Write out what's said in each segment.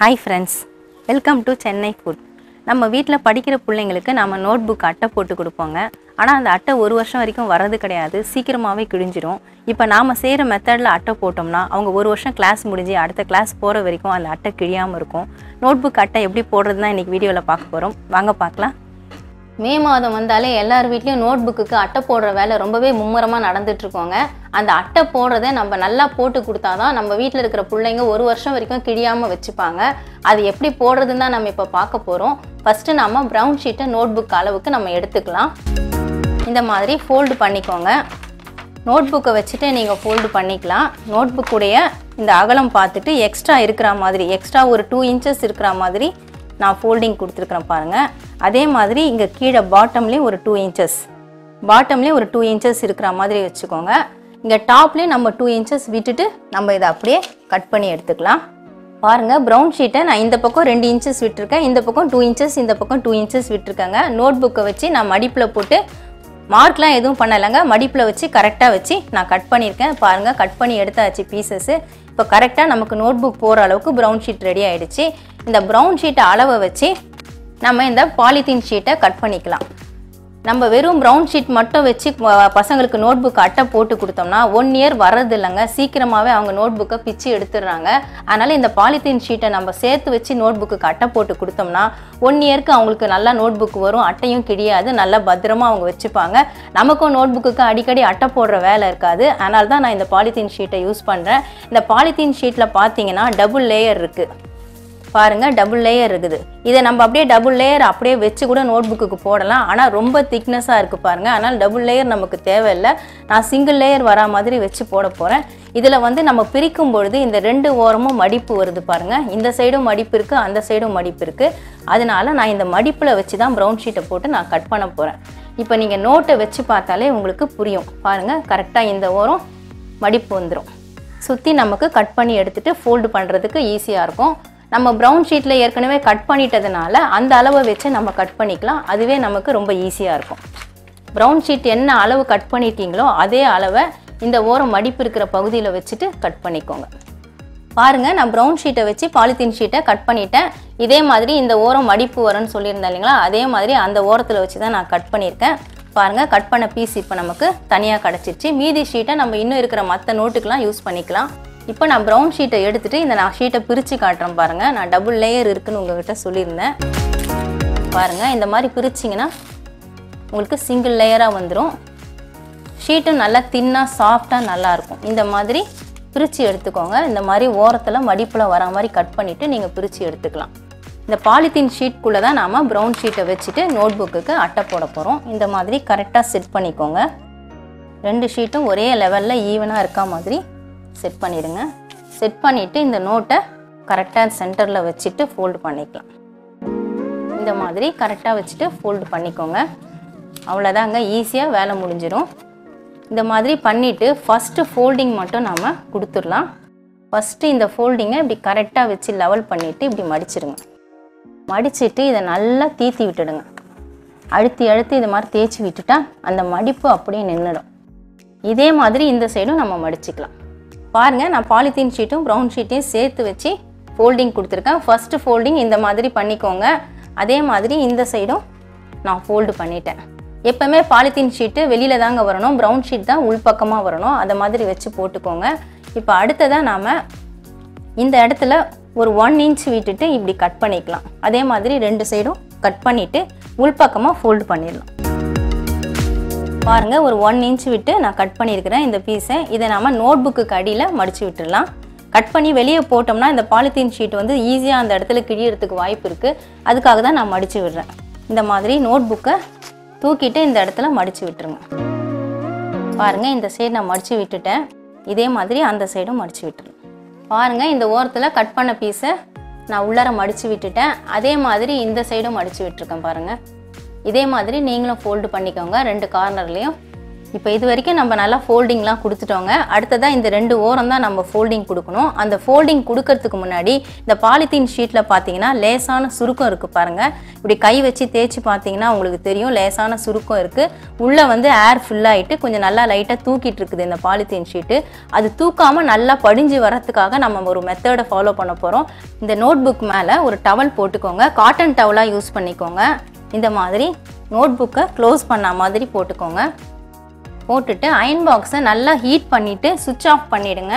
Hi friends welcome to Chennai food நம்ம வீட்டில் படிக்கிற பிள்ளைங்களுக்கு நம்ம நோட் புக் அட்டை போட்டு கொடுப்போங்க. ஆனால் அந்த அட்டை ஒரு வருஷம் வரைக்கும் வர்றது கிடையாது. சீக்கிரமாகவே கிழிஞ்சிரும். இப்போ நாம் செய்கிற மெத்தடில் அட்டை போட்டோம்னா அவங்க ஒரு வருஷம் கிளாஸ் முடிஞ்சு அடுத்த கிளாஸ் போகிற வரைக்கும் அந்த அட்டை கிழியாமல் இருக்கும். நோட் புக் அட்டை எப்படி போடுறது தான் இன்றைக்கி வீடியோவில் பார்க்க போகிறோம் வாங்க பார்க்கலாம். மே மாதம் வந்தாலே எல்லார் வீட்லேயும் நோட் புக்குக்கு அட்டை போடுற வேலை ரொம்பவே மும்முரமாக நடந்துட்டுருக்கோங்க. அந்த அட்டை போடுறதை நம்ம நல்லா போட்டு கொடுத்தாதான் நம்ம வீட்டில் இருக்கிற பிள்ளைங்க ஒரு வருஷம் வரைக்கும் கிழியாமல் வச்சுப்பாங்க. அது எப்படி போடுறதுன்னு தான் நம்ம இப்போ பார்க்க போகிறோம் ஃபஸ்ட்டு நம்ம ப்ரௌன் ஷீட்டை நோட் புக் அளவுக்கு நம்ம எடுத்துக்கலாம். இந்த மாதிரி ஃபோல்டு பண்ணிக்கோங்க. நோட் புக்கை வச்சுட்டு நீங்கள் ஃபோல்டு பண்ணிக்கலாம். நோட் புக்குடைய இந்த அகலம் பார்த்துட்டு எக்ஸ்ட்ரா இருக்கிற மாதிரி எக்ஸ்ட்ரா ஒரு டூ இன்ச்சஸ் இருக்கிற மாதிரி நான் ஃபோல்டிங் கொடுத்துருக்குறேன் பாருங்கள் அதே மாதிரி இங்கே கீழே பாட்டம்லேயும் ஒரு டூ இன்ச்சஸ் பாட்டம்லேயும் ஒரு டூ இன்ச்சஸ் இருக்கிற மாதிரி வச்சுக்கோங்க. இங்கே டாப்லேயும் நம்ம டூ இன்ச்சஸ் விட்டுட்டு நம்ம இதை அப்படியே கட் பண்ணி எடுத்துக்கலாம். பாருங்கள் ப்ரௌன் ஷீட்டை நான் இந்த பக்கம் ரெண்டு இன்ச்சஸ் விட்டுருக்கேன். இந்த பக்கம் டூ இன்ச்சஸ் இந்த பக்கம் டூ இன்ச்சஸ் விட்டுருக்கேங்க. நோட் புக்கை வச்சு நான் மடிப்பில் போட்டு மார்க்லாம் எதுவும் பண்ணலைங்க. மடிப்பில் வச்சு கரெக்டாக வச்சு நான் கட் பண்ணியிருக்கேன். பாருங்கள் கட் பண்ணி எடுத்தாச்சு பீசஸ்ஸு இப்போ கரெக்டாக நமக்கு நோட் புக் போகிற அளவுக்கு ப்ரௌன் ஷீட் ரெடி ஆகிடுச்சு இந்த ப்ரௌன் ஷீட்டை அளவை வச்சு நம்ம இந்த பாலித்தீன் ஷீட்டை கட் பண்ணிக்கலாம். நம்ம வெறும் ப்ரௌன் ஷீட் மட்டும் வச்சு பசங்களுக்கு நோட் புக் அட்டை போட்டு கொடுத்தோம்னா ஒன் இயர் வர்றது இல்லைங்க சீக்கிரமாகவே அவங்க நோட் புக்கை பிச்சு எடுத்துடுறாங்க. அதனால் இந்த பாலித்தீன் ஷீட்டை நம்ம சேர்த்து வச்சு நோட் புக்கு அட்டை போட்டு கொடுத்தோம்னா ஒன் இயர்க்கு அவங்களுக்கு நல்லா நோட் புக் வரும் அட்டையும் கிடையாது நல்லா பத்திரமா அவங்க வச்சுப்பாங்க. நமக்கும் நோட் புக்குக்கு அடிக்கடி அட்டை போடுற வேலை இருக்காது. அதனால தான் நான் இந்த பாலித்தீன் ஷீட்டை யூஸ் பண்ணுறேன் இந்த பாலித்தீன் ஷீட்டில் பார்த்தீங்கன்னா டபுள் லேயர் இருக்குது பாருங்க டபுள் லேயர் இருக்குது. இதை நம்ம அப்படியே டபுள் லேயர் அப்படியே வச்சு கூட நோட் புக்குக்கு போடலாம். ஆனால் ரொம்ப திக்னஸாக இருக்குது பாருங்க. அதனால் டபுள் லேயர் நமக்கு தேவையில்லை. நான் சிங்கிள் லேயர் வரா மாதிரி வச்சு போட போகிறேன் இதில் வந்து நம்ம பிரிக்கும் பொழுது இந்த ரெண்டு ஓரமும் மடிப்பு வருது பாருங்க. இந்த சைடும் மடிப்பு இருக்குது அந்த சைடும் மடிப்பு இருக்குது அதனால நான் இந்த மடிப்பில் வச்சு தான் ப்ரௌன் ஷீட்டை போட்டு நான் கட் பண்ண போகிறேன் இப்போ நீங்கள் நோட்டை வச்சு பார்த்தாலே உங்களுக்கு புரியும். பாருங்கள் கரெக்டாக இந்த ஓரம் மடிப்பு வந்துடும் சுற்றி நமக்கு கட் பண்ணி எடுத்துகிட்டு ஃபோல்டு பண்ணுறதுக்கு ஈஸியாக இருக்கும். நம்ம ப்ரௌன் ஷீட்டில் ஏற்கனவே கட் பண்ணிட்டதுனால அந்த அளவை வச்சு நம்ம கட் பண்ணிக்கலாம். அதுவே நமக்கு ரொம்ப ஈஸியாக இருக்கும். ப்ரௌன் ஷீட் என்ன அளவு கட் பண்ணிட்டீங்களோ அதே அளவை இந்த ஓரம் மடிப்பு இருக்கிற பகுதியில் வச்சுட்டு கட் பண்ணிக்கோங்க. பாருங்கள் நான் ப்ரௌன் ஷீட்டை வச்சு பாலித்தீன் ஷீட்டை கட் பண்ணிட்டேன். இதே மாதிரி இந்த ஓரம் மடிப்பு வரும்னு சொல்லியிருந்தேன் இல்லைங்களா? அதே மாதிரி அந்த ஓரத்தில் வச்சு தான் நான் கட் பண்ணியிருக்கேன். பாருங்கள் கட் பண்ண பீஸ் இப்போ நமக்கு தனியாக கிடச்சிருச்சு. மீதி ஷீட்டை நம்ம இன்னும் இருக்கிற மற்ற நோட்டுக்கெலாம் யூஸ் பண்ணிக்கலாம். இப்போ நான் ப்ரௌன் ஷீட்டை எடுத்துட்டு இந்த நான் ஷீட்டை பிரித்து காட்டுறேன் பாருங்கள் நான் டபுள் லேயர் இருக்குதுன்னு உங்கள்கிட்ட சொல்லியிருந்தேன். பாருங்கள் இந்த மாதிரி பிரிச்சிங்கன்னா உங்களுக்கு சிங்கிள் லேயராக வந்துடும் ஷீட்டும் நல்லா தின்னாக சாஃப்டாக நல்லாயிருக்கும் இந்த மாதிரி பிரித்து எடுத்துக்கோங்க. இந்த மாதிரி ஓரத்தில் மடிப்பில் வர மாதிரி கட் பண்ணிவிட்டு நீங்கள் பிரித்து எடுத்துக்கலாம். இந்த பாலித்தீன் ஷீட்குள்ளே தான் நாம் ப்ரௌன் ஷீட்டை வச்சுட்டு நோட் புக்குக்கு அட்டை போட போகிறோம் இந்த மாதிரி கரெக்டாக செட் பண்ணிக்கோங்க. ரெண்டு ஷீட்டும் ஒரே லெவலில் ஈவனாக இருக்கா மாதிரி செட் பண்ணிடுங்க. செட் பண்ணிவிட்டு இந்த நோட்டை கரெக்டாக சென்டரில் வச்சுட்டு ஃபோல்டு பண்ணிக்கலாம். இந்த மாதிரி கரெக்டாக வச்சுட்டு ஃபோல்டு பண்ணிக்கோங்க. அவ்வளோதாங்க ஈஸியாக வேலை முடிஞ்சிடும் இந்த மாதிரி பண்ணிவிட்டு ஃபஸ்ட்டு ஃபோல்டிங் மட்டும் நாம் கொடுத்துடலாம். ஃபஸ்ட்டு இந்த ஃபோல்டிங்கை இப்படி கரெக்டாக வச்சு லெவல் பண்ணிவிட்டு இப்படி மடிச்சிடுங்க மடிச்சுட்டு இதை நல்லா தீத்தி விட்டுடுங்க. அழுத்தி அழுத்தி இது மாதிரி தேய்ச்சி விட்டுட்டா அந்த மடிப்பு அப்படியே நின்றுடும் இதே மாதிரி இந்த சைடும் நம்ம மடிச்சுக்கலாம். பாருங்கள் நான் பாலித்தீன் ஷீட்டும் ப்ரௌன் ஷீட்டையும் சேர்த்து வச்சு ஃபோல்டிங் கொடுத்துருக்கேன். ஃபஸ்ட்டு ஃபோல்டிங் இந்த மாதிரி பண்ணிக்கோங்க. அதே மாதிரி இந்த சைடும் நான் ஃபோல்டு பண்ணிட்டேன். எப்போவுமே பாலித்தீன் ஷீட்டு வெளியில் தாங்க வரணும். ப்ரௌன் ஷீட் தான் உள்பக்கமாக வரணும். அதை மாதிரி வச்சு போட்டுக்கோங்க. இப்போ அடுத்ததாக நாம் இந்த இடத்துல ஒரு ஒன் இன்ச் விட்டுட்டு இப்படி கட் பண்ணிக்கலாம். அதே மாதிரி ரெண்டு சைடும் கட் பண்ணிவிட்டு உள்பக்கமாக ஃபோல்டு பண்ணிடலாம். பாருங்கள் ஒரு ஒன் இன்ச் விட்டு நான் கட் பண்ணியிருக்கிறேன் இந்த பீஸை இதை நாம் நோட் புக்குக்கு அடியில் மடித்து விட்டுடலாம் கட் பண்ணி வெளியே போட்டோம்னா இந்த பாலித்தீன் ஷீட் வந்து ஈஸியாக அந்த இடத்துல கிழியறதுக்கு வாய்ப்பு இருக்குது அதுக்காக தான் நான் மடித்து விடுறேன். இந்த மாதிரி நோட் புக்கை தூக்கிட்டு இந்த இடத்துல மடித்து விட்டுருங்க. பாருங்கள் இந்த சைடு நான் மடித்து விட்டுட்டேன். இதே மாதிரி அந்த சைடும் மடித்து விட்டுருங்க. பாருங்கள் இந்த ஓரத்தில் கட் பண்ண பீஸை நான் உள்ளார மடித்து விட்டுட்டேன். அதே மாதிரி இந்த சைடும் மடித்து விட்டுருக்கேன் பாருங்கள் இதே மாதிரி நீங்களும் ஃபோல்டு பண்ணிக்கோங்க ரெண்டு கார்னர்லேயும் இப்போ இது வரைக்கும் நம்ம நல்லா ஃபோல்டிங்லாம் கொடுத்துட்டோங்க. அடுத்ததாக இந்த ரெண்டு ஓரம் தான் நம்ம ஃபோல்டிங் கொடுக்கணும். அந்த ஃபோல்டிங் கொடுக்கறதுக்கு முன்னாடி இந்த பாலித்தீன் ஷீட்டில் பார்த்தீங்கன்னா லேசான சுருக்கம் இருக்குது பாருங்கள் இப்படி கை வச்சு தேய்ச்சி பார்த்தீங்கன்னா உங்களுக்கு தெரியும் லேசான சுருக்கம் இருக்குது உள்ளே வந்து ஏர் ஃபுல்லாகிட்டு கொஞ்சம் நல்லா லைட்டாக தூக்கிட்டு இருக்குது இந்த பாலித்தீன் ஷீட்டு அது தூக்காமல் நல்லா படிஞ்சு வரத்துக்காக நம்ம ஒரு மெத்தடை ஃபாலோ பண்ண போகிறோம் இந்த நோட் புக் மேலே ஒரு டவல் போட்டுக்கோங்க. காட்டன் டவலாக யூஸ் பண்ணிக்கோங்க. இந்த மாதிரி நோட் புக்கை க்ளோஸ் பண்ண மாதிரி போட்டுக்கோங்க. போட்டுட்டு அயன் பாக்ஸை நல்லா ஹீட் பண்ணிவிட்டு சுவிட்ச் ஆஃப் பண்ணிவிடுங்க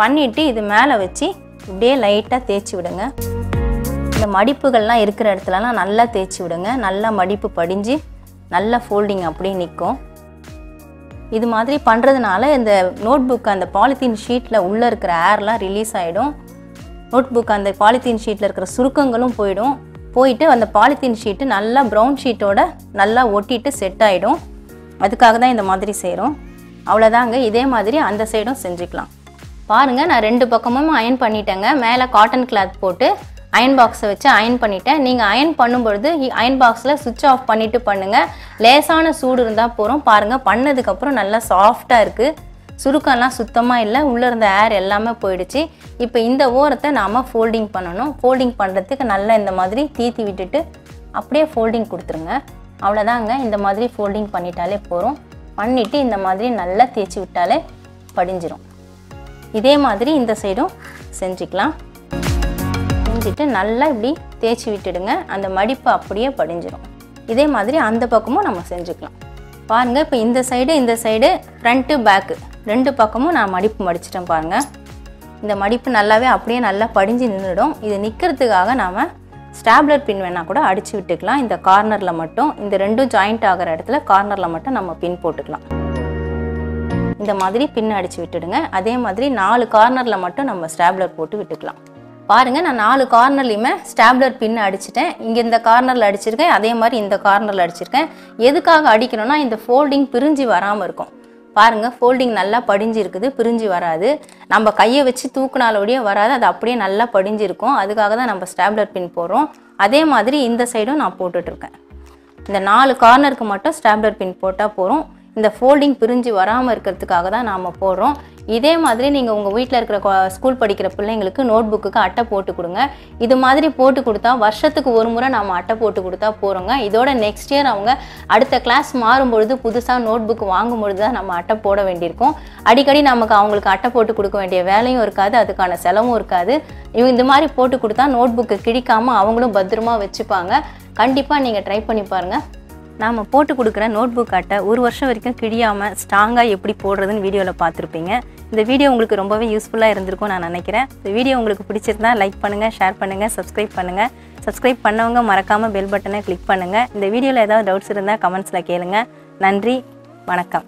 பண்ணிவிட்டு இது மேலே வச்சு இப்படியே லைட்டாக தேய்ச்சி விடுங்க. இந்த மடிப்புகள்லாம் இருக்கிற இடத்துலலாம் நல்லா தேய்ச்சி விடுங்க. நல்லா மடிப்பு படிஞ்சு நல்லா ஃபோல்டிங் அப்படியே நிற்கும். இது மாதிரி பண்ணுறதுனால இந்த நோட் புக் அந்த பாலித்தீன் ஷீட்டில் உள்ளே இருக்கிற ஏர்லாம் ரிலீஸ் ஆகிடும் நோட் புக் அந்த பாலித்தீன் ஷீட்டில் இருக்கிற சுருக்கங்களும் போயிடும். போயிட்டு அந்த பாலித்தீன் ஷீட்டு நல்லா ப்ரௌன் ஷீட்டோட நல்லா ஒட்டிட்டு செட் ஆகிடும் அதுக்காக தான் இந்த மாதிரி செய்கிறோம் அவ்வளோதாங்க இதே மாதிரி அந்த சைடும் செஞ்சுக்கலாம். பாருங்கள் நான் ரெண்டு பக்கமும் அயன் பண்ணிட்டேங்க. மேலே காட்டன் கிளாத் போட்டு அயன் பாக்ஸை வச்சு அயன் பண்ணிட்டேன். நீங்கள் அயன் பண்ணும்பொழுது அயன் பாக்ஸில் சுவிட்ச் ஆஃப் பண்ணிவிட்டு பண்ணுங்கள் லேசான சூடு இருந்தால் போகிறோம் பாருங்கள் பண்ணதுக்கப்புறம் நல்லா சாஃப்டாக இருக்குது சுருக்கம்லாம் சுத்தமாக இல்லை. உள்ளே இருந்த ஏர் எல்லாமே போயிடுச்சு. இப்போ இந்த ஓரத்தை நாம் ஃபோல்டிங் பண்ணணும். ஃபோல்டிங் பண்ணுறதுக்கு நல்லா இந்த மாதிரி தீத்தி விட்டுட்டு அப்படியே ஃபோல்டிங் கொடுத்துருங்க. அவ்வளோதாங்க இந்த மாதிரி ஃபோல்டிங் பண்ணிட்டாலே போகிறோம் பண்ணிவிட்டு இந்த மாதிரி நல்லா தேய்ச்சி விட்டாலே படிஞ்சிரும். இதே மாதிரி இந்த சைடும் செஞ்சுக்கலாம். செஞ்சுட்டு நல்லா இப்படி தேய்ச்சி விட்டுடுங்க. அந்த மடிப்பு அப்படியே படிஞ்சிரும். இதே மாதிரி அந்த பக்கமும் நம்ம செஞ்சுக்கலாம். பாருங்கள் இப்போ இந்த சைடு இந்த சைடு ஃப்ரண்ட்டு பேக்கு ரெண்டு பக்கமும் நான் மடிப்பு மடிச்சிட்டேன் பாருங்கள் இந்த மடிப்பு நல்லாவே அப்படியே நல்லா படிஞ்சு நின்றுடும். இது நிற்கிறதுக்காக நாம் ஸ்டாப்லர் பின் வேணால் கூட அடித்து விட்டுக்கலாம். இந்த கார்னரில் மட்டும் இந்த ரெண்டும் ஜாயிண்ட் ஆகிற இடத்துல கார்னரில் மட்டும் நம்ம பின் போட்டுக்கலாம். இந்த மாதிரி பின் அடித்து விட்டுடுங்க. அதே மாதிரி நாலு கார்னரில் மட்டும் நம்ம ஸ்டாப்லர் போட்டு விட்டுக்கலாம். பாருங்கள் நான் நாலு கார்னர்லையுமே ஸ்டாப்லர் பின் அடிச்சிட்டேன். இங்கே இந்த கார்னரில் அடிச்சிருக்கேன் அதே மாதிரி இந்த கார்னரில் அடிச்சிருக்கேன். எதுக்காக அடிக்கணும்னா இந்த ஃபோல்டிங் பிரிஞ்சு வராமல் இருக்கும். பாருங்கள் ஃபோல்டிங் நல்லா படிஞ்சு இருக்குது பிரிஞ்சு வராது. நம்ம கையை வச்சு தூக்குனாலோடய வராது அது அப்படியே நல்லா படிஞ்சிருக்கும். அதுக்காக தான் நம்ம ஸ்டாப்லர் பின் போடுறோம். அதே மாதிரி இந்த சைடும் நான் போட்டுட்ருக்கேன். இந்த நாலு கார்னருக்கு மட்டும் ஸ்டாப்லர் பின் போட்டால் போகிறோம் இந்த ஃபோல்டிங் பிரிஞ்சு வராமல் இருக்கிறதுக்காக தான் நாம் போடுறோம். இதே மாதிரி நீங்கள் உங்கள் வீட்டில் இருக்கிற ஸ்கூல் படிக்கிற பிள்ளைங்களுக்கு நோட் புக்குக்கு அட்டை போட்டு கொடுங்க. இது மாதிரி போட்டு கொடுத்தா வருஷத்துக்கு ஒரு முறை நாம் அட்டை போட்டு கொடுத்தா போகிறோங்க இதோட நெக்ஸ்ட் இயர் அவங்க அடுத்த கிளாஸ் மாறும்பொழுது புதுசாக நோட் புக் வாங்கும் பொழுது தான் நம்ம அட்டை போட வேண்டியிருக்கும். அடிக்கடி நமக்கு அவங்களுக்கு அட்டை போட்டு கொடுக்க வேண்டிய வேலையும் இருக்காது அதுக்கான செலவும் இருக்காது. இவங்க இந்த மாதிரி போட்டு கொடுத்தா நோட் புக்கு கிழிக்காமல் அவங்களும் பத்திரமா வச்சுப்பாங்க. கண்டிப்பாக நீங்கள் ட்ரை பண்ணி பாருங்கள் நாம் போட்டு கொடுக்குற நோட் புக் அட்டை ஒரு வருஷம் வரைக்கும் கிழியாமல் ஸ்ட்ராங்காக எப்படி போடுறதுன்னு வீடியோவில் பார்த்துருப்பீங்க. இந்த வீடியோ உங்களுக்கு ரொம்பவே யூஸ்ஃபுல்லாக இருந்திருக்கும் நான் நினைக்கிறேன். இந்த வீடியோ உங்களுக்கு பிடிச்சிருந்தா லைக் பண்ணுங்கள் ஷேர் பண்ணுங்கள் சப்ஸ்கிரைப் பண்ணுங்கள் சப்ஸ்கிரைப் பண்ணவங்க மறக்காமல் பெல் பட்டனை கிளிக் பண்ணுங்கள் இந்த வீடியோவில் ஏதாவது டவுட்ஸ் இருந்தால் கமெண்ட்ஸில் கேளுங்கள் நன்றி வணக்கம்.